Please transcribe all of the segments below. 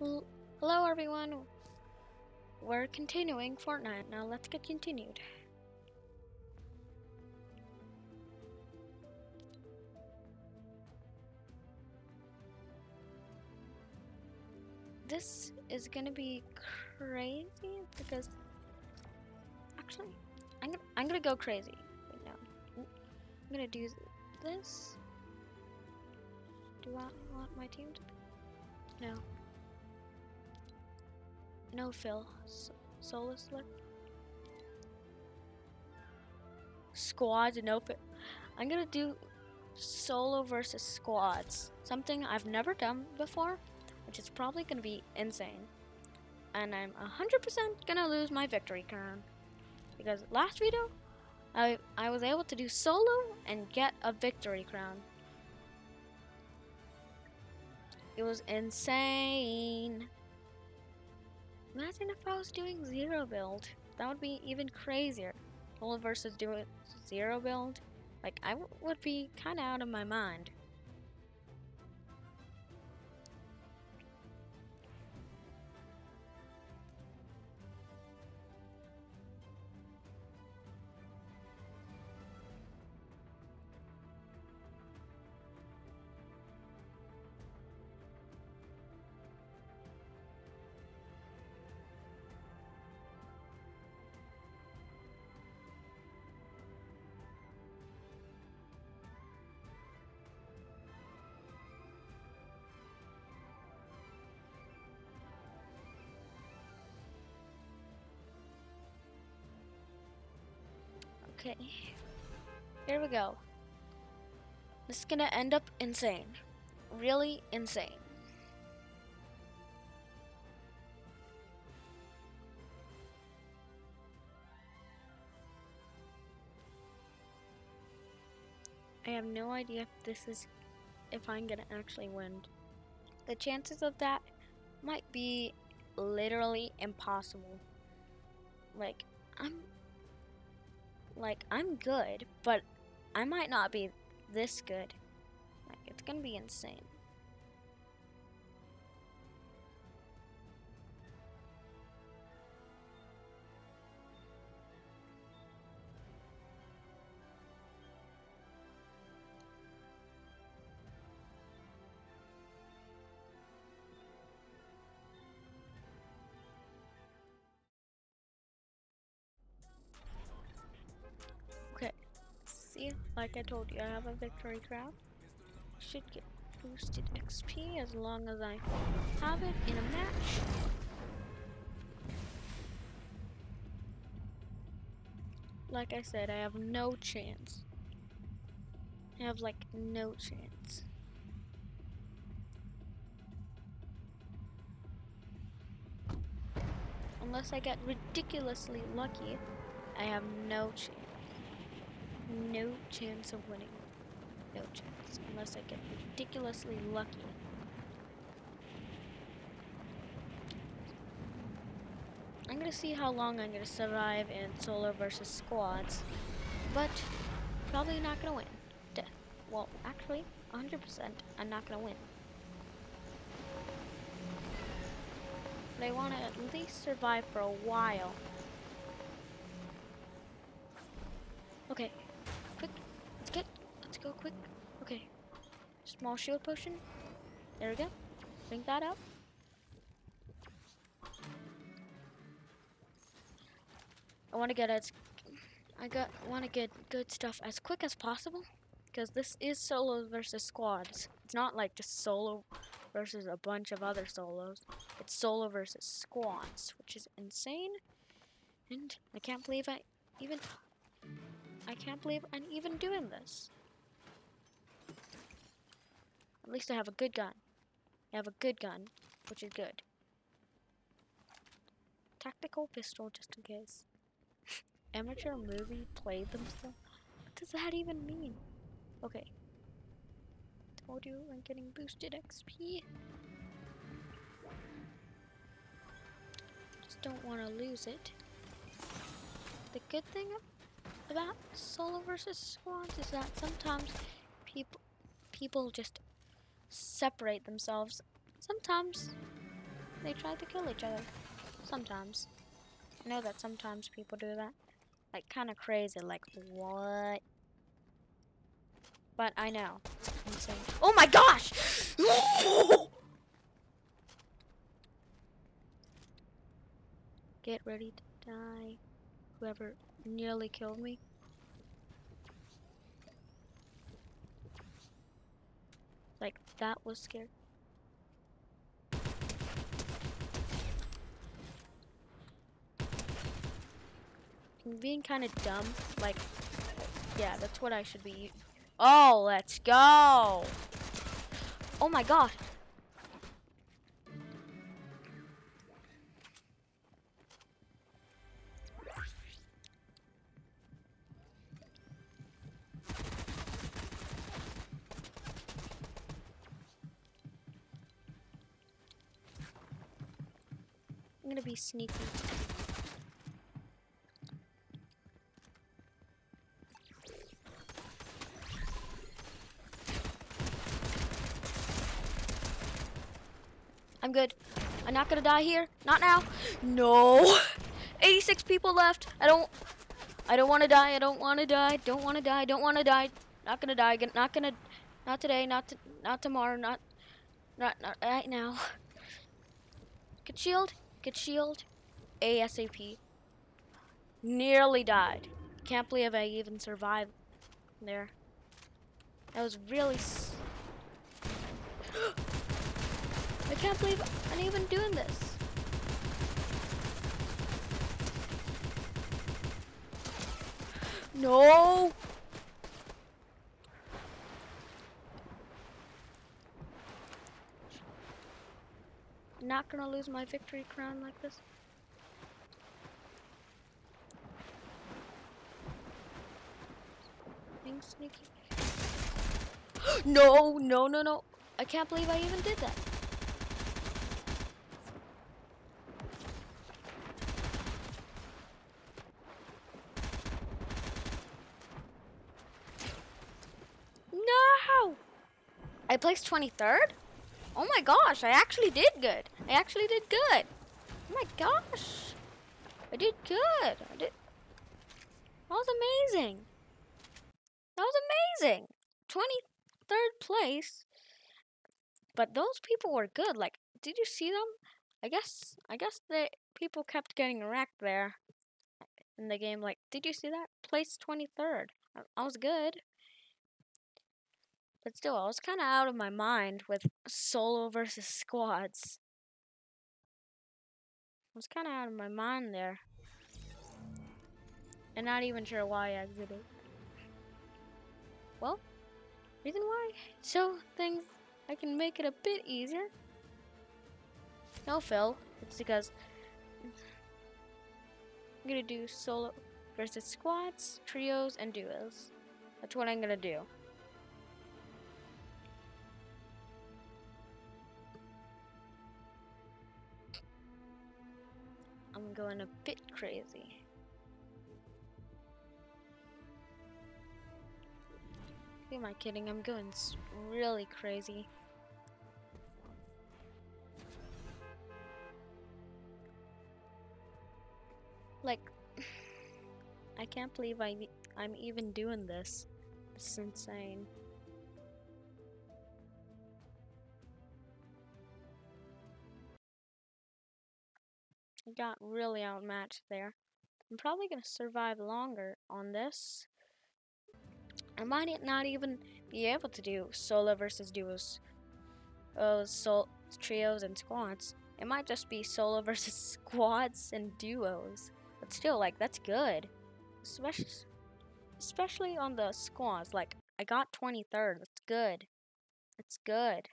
L- Hello, everyone. We're continuing Fortnite. Now let's get continued. This is gonna be crazy because actually, I'm gonna I'm gonna go crazy right. I'm gonna do this. Do I want my team to? No. No, fill. S solo select. Squads, no fill. I'm gonna do solo versus squads. Something I've never done before, which is probably gonna be insane. And I'm 100% gonna lose my victory crown. Because last video, I, I was able to do solo and get a victory crown. It was insane. Imagine if I was doing zero build. That would be even crazier. Solo versus doing zero build. Like, I would be kind of out of my mind. Okay. Here we go. This is gonna end up insane. Really insane. I have no idea if this is if I'm gonna actually win. The chances of that might be literally impossible. Like, I'm like I'm good, but I might not be this good. Like it's gonna be insane. See, like I told you, I have a victory crown. Should get boosted XP as long as I have it in a match. Like I said, I have no chance. I have like no chance. Unless I get ridiculously lucky, I have no chance. No chance of winning. No chance. Unless I get ridiculously lucky. I'm gonna see how long I'm gonna survive in solo versus squads. But probably not gonna win. De well, actually, 100% I'm not gonna win. But I wanna at least survive for a while. Go quick. Okay, small shield potion. There we go. Drink that up. I want to get as, I got want to get good stuff as quick as possible, because this is solo versus squads. It's not like just solo versus a bunch of other solos. It's solo versus squads, which is insane. And I can't believe I even I can't believe I'm even doing this. At least I have a good gun. I have a good gun, which is good. Tactical pistol, just in case. Amateur movie played themselves? What does that even mean? Okay. Told you I'm getting boosted XP. Just don't want to lose it. The good thing about solo versus squads is that sometimes people people just separate themselves. Sometimes they try to kill each other. Sometimes. I know that sometimes people do that. Like, kind of crazy. Like, what? But I know. Oh my gosh! Get ready to die. Whoever nearly killed me. Like, that was scary. I'm being kind of dumb. Like, yeah, that's what I should be. Oh, let's go. Oh my god. I'm sneaky. I'm good. I'm not gonna die here. Not now. No. 86 people left. I don't. I don't want to die. I don't want to die. Don't want to die. Don't want to die. Not gonna die. Not gonna. Not today. Not t- not tomorrow. Not. Not not right now. Get shield. Get shield. ASAP. Nearly died. Can't believe I even survived there. That was really. I can't believe I'm even doing this. No. Not gonna lose my victory crown like this. Being sneaky. no, no, no, no. I can't believe I even did that. No! I placed 23rd? Oh my gosh, I actually did good. I actually did good. Oh my gosh. I did good. I did. That was amazing. That was amazing. 23rd place. But those people were good. Like, did you see them? I guess I guess the people kept getting wrecked there in the game. Like, did you see that? Place 23rd. I, I was good. But still, I was kind of out of my mind with solo versus squads. I was kind of out of my mind there. And not even sure why I exited. Well, reason why? So things, I can make it a bit easier. No, fill. It's because I'm gonna do solo versus squads, trios, and duos. That's what I'm gonna do. Going a bit crazy. Who am I kidding? I'm going really crazy. Like, I can't believe I'm even doing this. It's insane. Got really outmatched there. I'm probably gonna survive longer on this. I might not even be able to do solo versus duos, uh, sol trios and squads. It might just be solo versus squads and duos. But still, like that's good, especially especially on the squads. Like I got 23rd. That's good. That's good.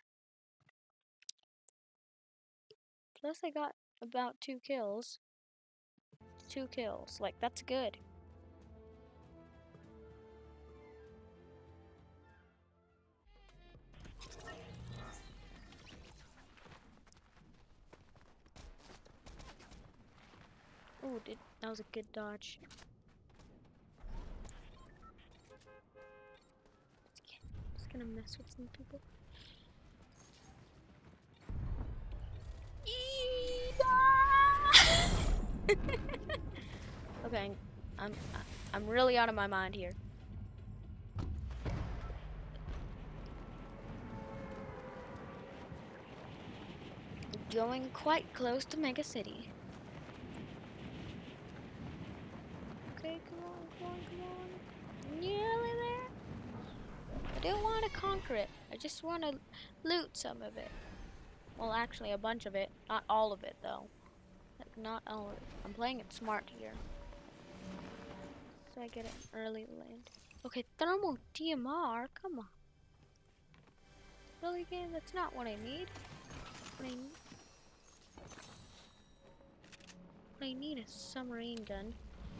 Plus, I got about two kills. Two kills. Like, that's good. Oh, that was a good dodge. Just gonna mess with some people. okay, I'm I'm really out of my mind here. Going quite close to Mega City. Okay, come on, come on, come on. Nearly there. I don't want to conquer it. I just want to loot some of it. Well, actually, a bunch of it. Not all of it, though. Like, not of it. I'm playing it smart here. So I get an early land. Okay, thermal DMR. Come on. Really, game? That's not what I need. What I need. What I need submarine gun.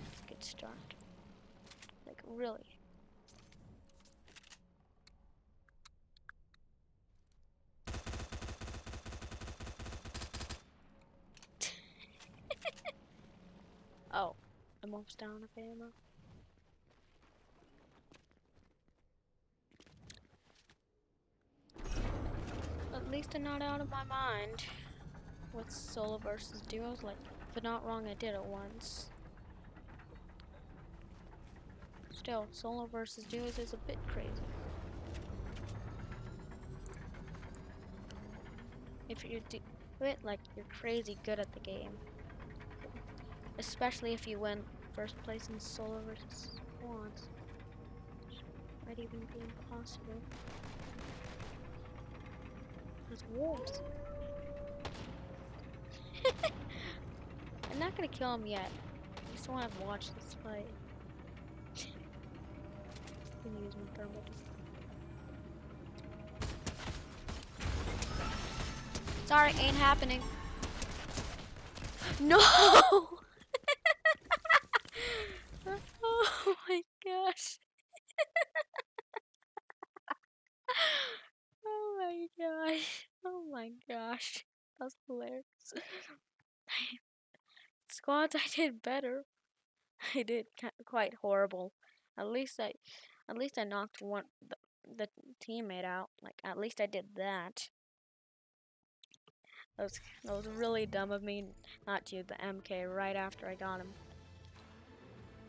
Let's get started. Like, really. oh, I'm almost down of ammo. At least I'm not out of my mind with solo versus duos. Like, if I'm not wrong, I did it once. Still, solo versus duos is a bit crazy. If you do it, like, you're crazy good at the game. Especially if you win first place in solo versus squads. Might even be impossible. There's wolves. I'm not gonna kill him yet. I just want to watch this fight. I'm use my thermal. Sorry, ain't happening. No! oh my gosh. oh my gosh. Oh gosh. That's hilarious. Squads, I did better. I did quite horrible. At least I, at least I knocked one the, the teammate out. Like at least I did that. That was that was really dumb of me not to use the MK right after I got him.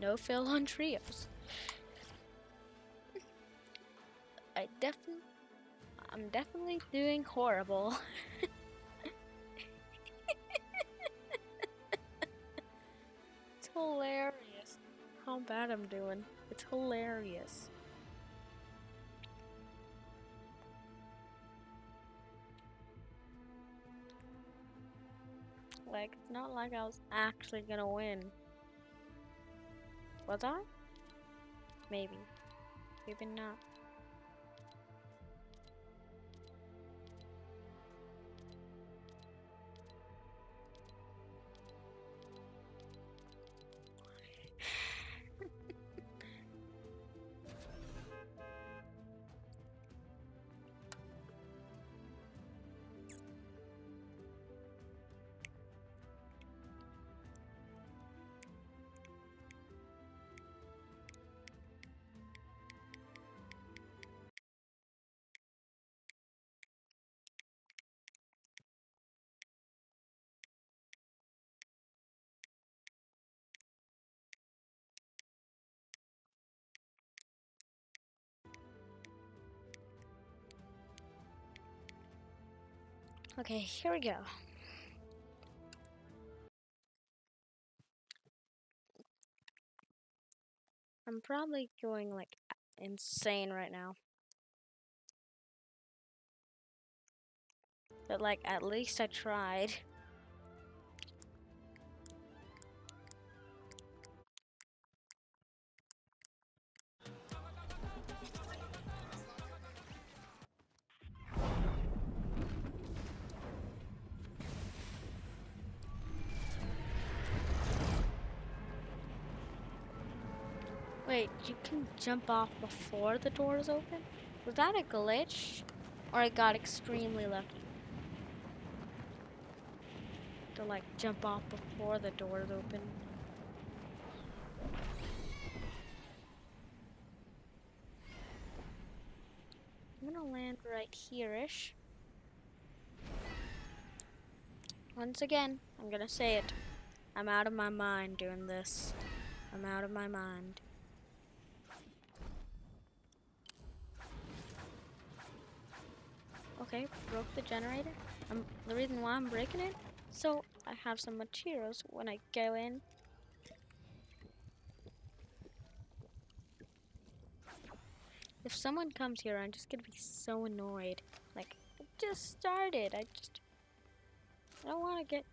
No fill on trios. I definitely, I'm definitely doing horrible. hilarious how bad I'm doing. It's hilarious. Like, it's not like I was actually gonna win. Was I? Maybe. Maybe not. Okay, here we go. I'm probably going like insane right now. But like at least I tried. Jump off before the doors open? Was that a glitch? Or I got extremely lucky? To like jump off before the doors open. I'm gonna land right here-ish. Once again, I'm gonna say it. I'm out of my mind doing this. I'm out of my mind. Okay, broke the generator. The reason why I'm breaking it, so I have some materials when I go in. If someone comes here, I'm just gonna be so annoyed. Like, I just started. I just, I don't want to get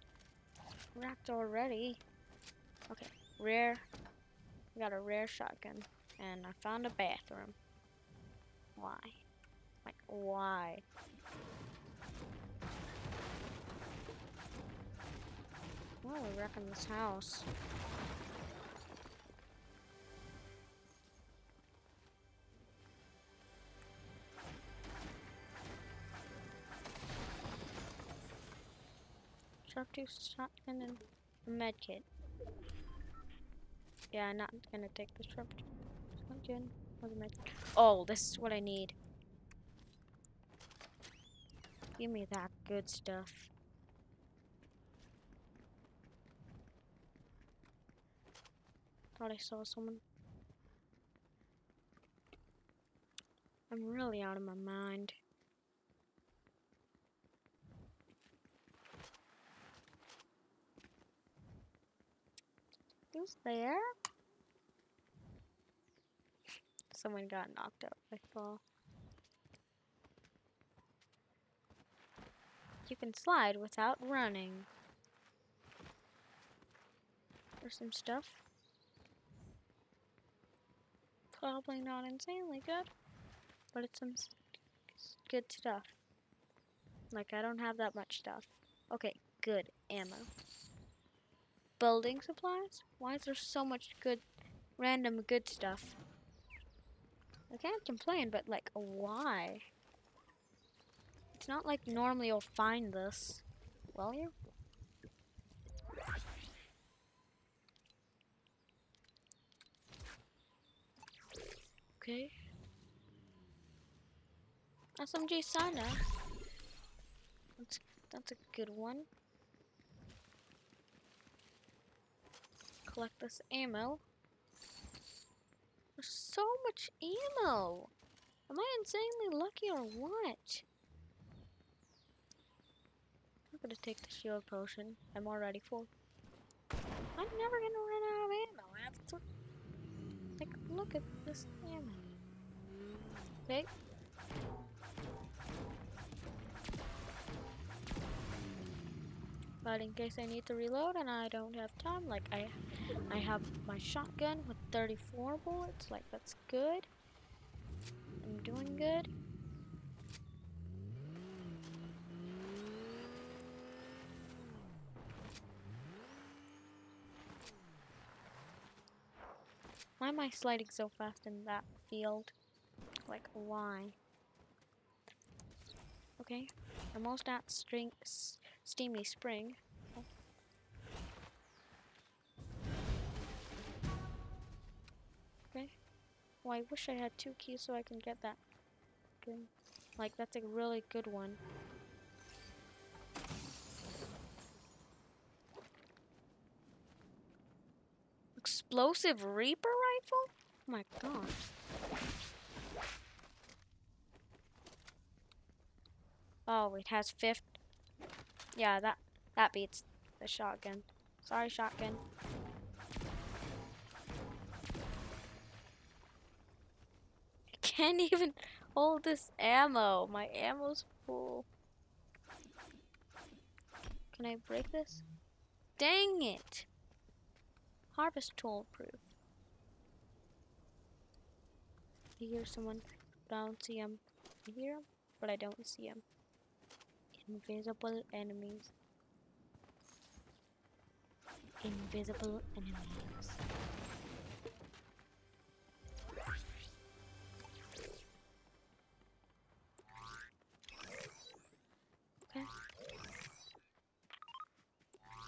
wrecked already. Okay, rare. I got a rare shotgun, and I found a bathroom. Why? Like, why? We're wrecking this house. Sharp tooth shotgun and a med kit. Yeah, I'm not gonna take the sharp shotgun or the med kit. Oh, this is what I need. Give me that good stuff. Thought I saw someone. I'm really out of my mind. Who's there? Someone got knocked out by fall. You can slide without running. There's some stuff. Probably not insanely good, but it's some good stuff. Like, I don't have that much stuff. Okay, good ammo. Building supplies? Why is there so much good, random good stuff? I can't complain, but like, why? It's not like normally you'll find this, will you? Okay. SMG Sana. That's that's a good one. Collect this ammo. There's so much ammo. Am I insanely lucky or what? I'm gonna take the shield potion. I'm already full. I'm never gonna run out of ammo. I have to take a look at this ammo. Okay. But in case I need to reload and I don't have time, like I I have my shotgun with 34 bullets, like that's good. I'm doing good. Why am I sliding so fast in that field? Like, why? Okay, almost at string, Steamy Spring. Okay. Well, I wish I had two keys so I can get that. Like, that's a really good one. Explosive Repeater Oh my god. Oh, it has fifth. Yeah, that that beats the shotgun. Sorry, shotgun. I can't even hold this ammo. My ammo's full. Can I break this? Dang it! Harvest tool proof. I hear someone. Don't see him. I hear him, but I don't see him. Invisible enemies. Invisible enemies. Okay.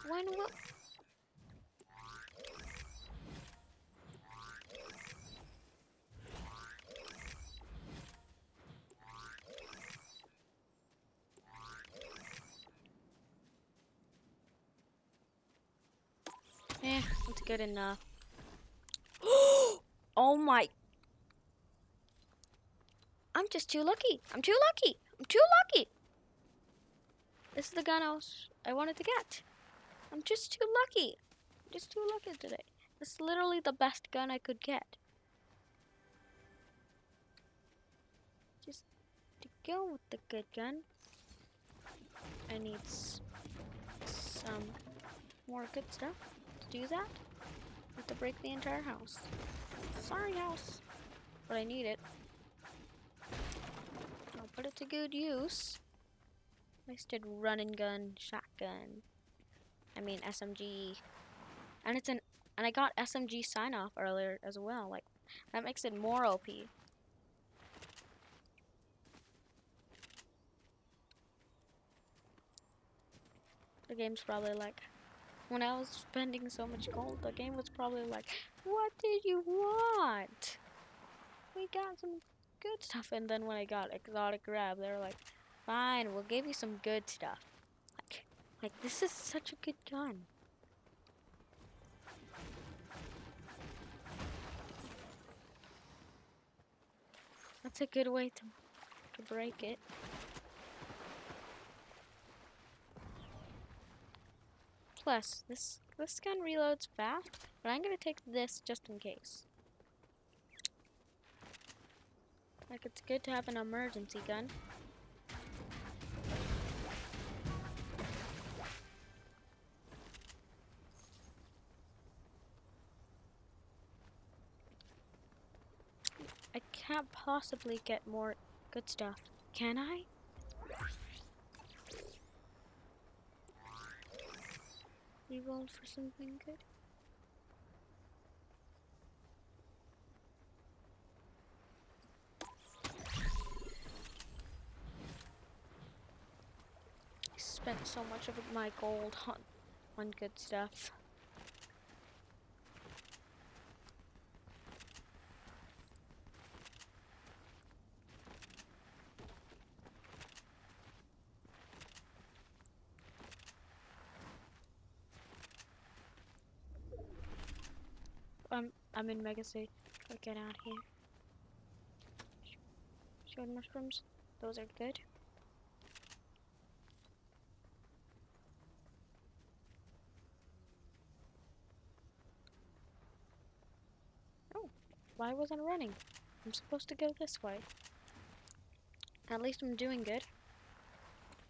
When will good enough. oh my. I'm just too lucky. I'm too lucky. I'm too lucky. This is the gun I was I wanted to get. I'm just too lucky. Just too lucky today. This is literally the best gun I could get. Just to go with the good gun, I need some more good stuff to do that. Have to break the entire house. Sorry, house, but I need it. I'll put it to good use. Wasted run and gun, shotgun. I mean SMG. And it's an and I got SMG sign off earlier as well. Like that makes it more OP. The game's probably like when I was spending so much gold, the game was probably like, What did you want? We got some good stuff and then when I got exotic grab, they were like, Fine, we'll give you some good stuff. Like like this is such a good gun. That's a good way to to break it. Plus, this this gun reloads fast, but I'm gonna take this just in case. Like it's good to have an emergency gun. I can't possibly get more good stuff, can I? Rerolled for something good. I spent so much of my gold on, on good stuff. I'm in Mega City. Gotta get out here. Showed mushrooms. Those are good. Oh, why wasn't running? I'm supposed to go this way. At least I'm doing good.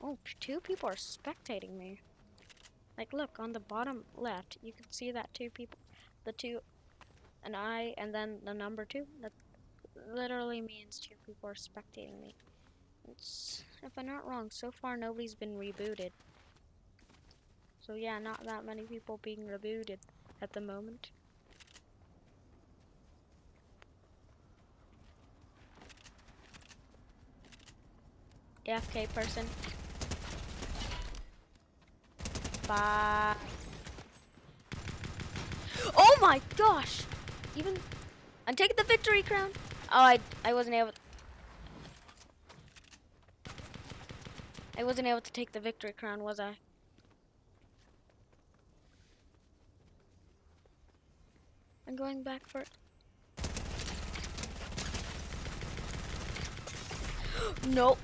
Oh, two people are spectating me. Like, look, on the bottom left, you can see that two people, the two an I and then the number two. That literally means two people are spectating me. It's, if I'm not wrong, so far nobody's been rebooted. So yeah, not that many people being rebooted at the moment. AFK person. Bye. Oh my gosh! Even I'm taking the victory crown. Oh, I I wasn't able. I wasn't able to take the victory crown, was I? I'm going back for it. no,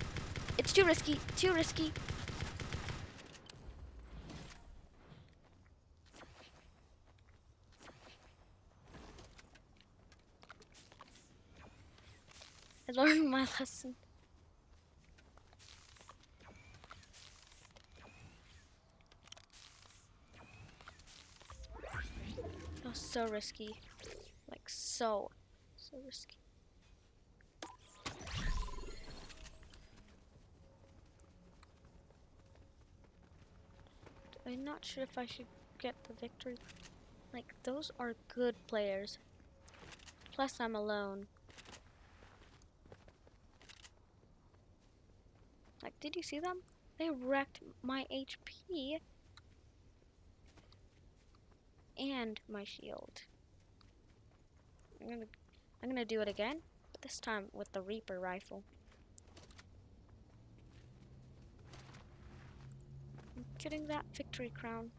it's too risky. Too risky. I learned my lesson. That was so risky. Like so, so risky. I'm not sure if I should get the victory. Like, those are good players. Plus, I'm alone. Did you see them? They wrecked my HP and my shield. I'm gonna, I'm gonna do it again, but this time with the Repeater rifle. I'm getting that victory crown.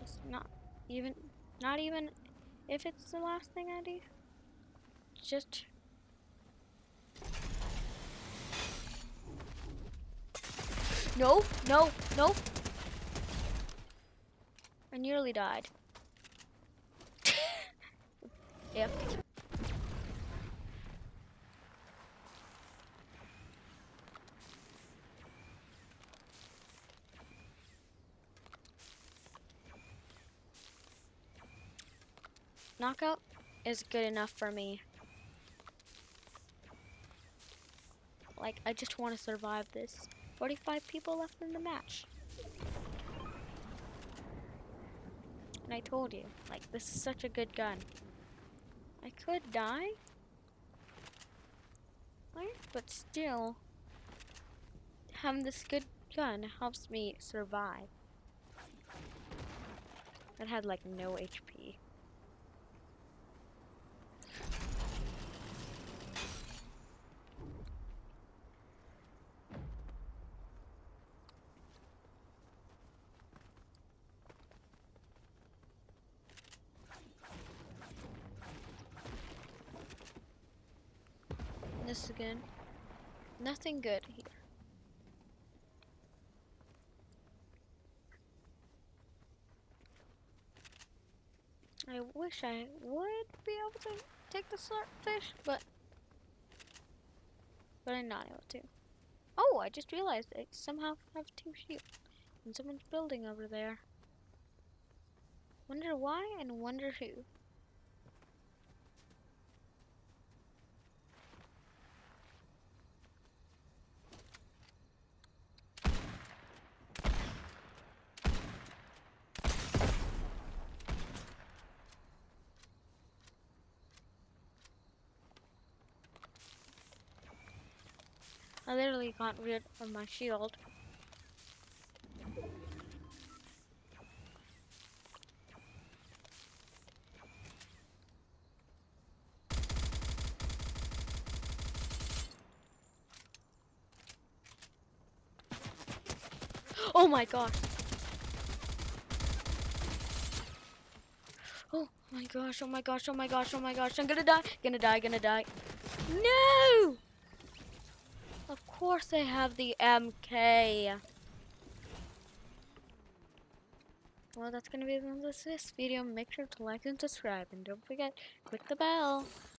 It's not even, not even if it's the last thing I do. Just No, no, no. I nearly died. yep. Knockout is good enough for me. Like, I just want to survive this. 45 people left in the match. And I told you, like, this is such a good gun. I could die. Right? But still, having this good gun helps me survive. It had like no HP. This again. Nothing good here. I wish I would be able to take the fish, but but I'm not able to. Oh, I just realized I somehow have two sheep, and someone's building over there. Wonder why and wonder who. I literally got rid of my shield. Oh my gosh. Oh my gosh, oh my gosh, oh my gosh, oh my gosh. I'm gonna die, gonna die, gonna die. No! Of course I have the MK. Well, that's gonna be the end of this video. Make sure to like and subscribe, and don't forget, click the bell.